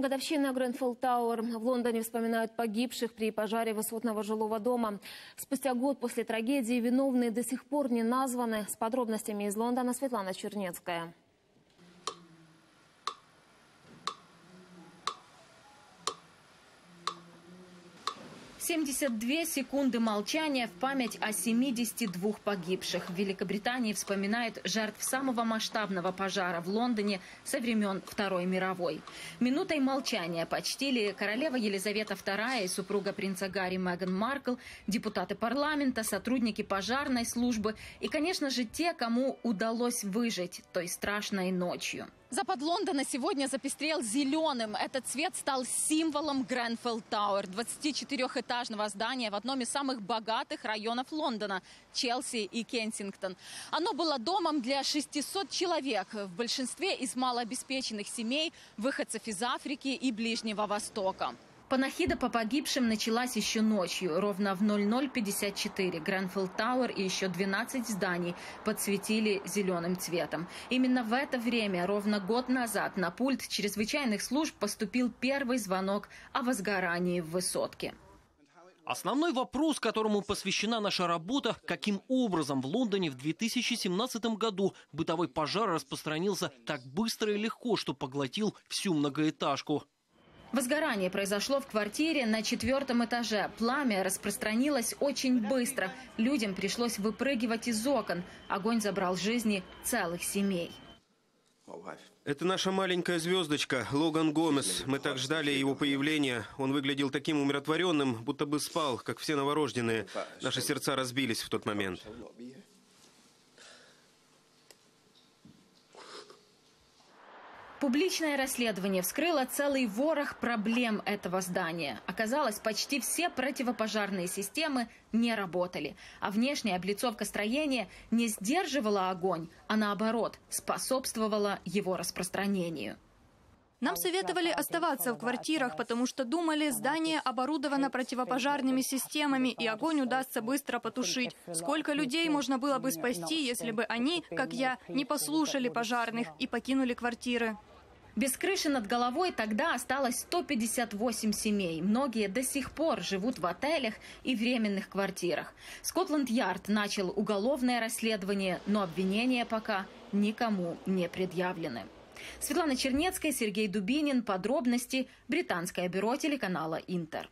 Годовщина Гренфелл Тауэр. В Лондоне вспоминают погибших при пожаре высотного жилого дома. Спустя год после трагедии виновные до сих пор не названы. С подробностями из Лондона Светлана Чернецкая. 72 секунды молчания в память о 72 погибших. В Великобритании вспоминают жертв самого масштабного пожара в Лондоне со времен Второй мировой. Минутой молчания почтили королева Елизавета II и супруга принца Гарри Меган Маркл, депутаты парламента, сотрудники пожарной службы и, конечно же, те, кому удалось выжить той страшной ночью. Запад Лондона сегодня запестрел зеленым. Этот цвет стал символом Гренфелл Тауэр, 24-этажного здания в одном из самых богатых районов Лондона – Челси и Кенсингтон. Оно было домом для 600 человек, в большинстве из малообеспеченных семей, выходцев из Африки и Ближнего Востока. Панахида по погибшим началась еще ночью. Ровно в 00.54 Гренфелл Тауэр и еще 12 зданий подсветили зеленым цветом. Именно в это время, ровно год назад, на пульт чрезвычайных служб поступил первый звонок о возгорании в высотке. Основной вопрос, которому посвящена наша работа, каким образом в Лондоне в 2017 году бытовой пожар распространился так быстро и легко, что поглотил всю многоэтажку. Возгорание произошло в квартире на четвертом этаже. Пламя распространилось очень быстро. Людям пришлось выпрыгивать из окон. Огонь забрал жизни целых семей. Это наша маленькая звездочка, Логан Гомес. Мы так ждали его появления. Он выглядел таким умиротворенным, будто бы спал, как все новорожденные. Наши сердца разбились в тот момент. Публичное расследование вскрыло целый ворох проблем этого здания. Оказалось, почти все противопожарные системы не работали, а внешняя облицовка строения не сдерживала огонь, а наоборот, способствовала его распространению. Нам советовали оставаться в квартирах, потому что думали, здание оборудовано противопожарными системами, и огонь удастся быстро потушить. Сколько людей можно было бы спасти, если бы они, как я, не послушали пожарных и покинули квартиры? Без крыши над головой тогда осталось 158 семей. Многие до сих пор живут в отелях и временных квартирах. Скотланд-Ярд начал уголовное расследование, но обвинения пока никому не предъявлены. Светлана Чернецкая, Сергей Дубинин. Подробности. Британское бюро телеканала «Интер».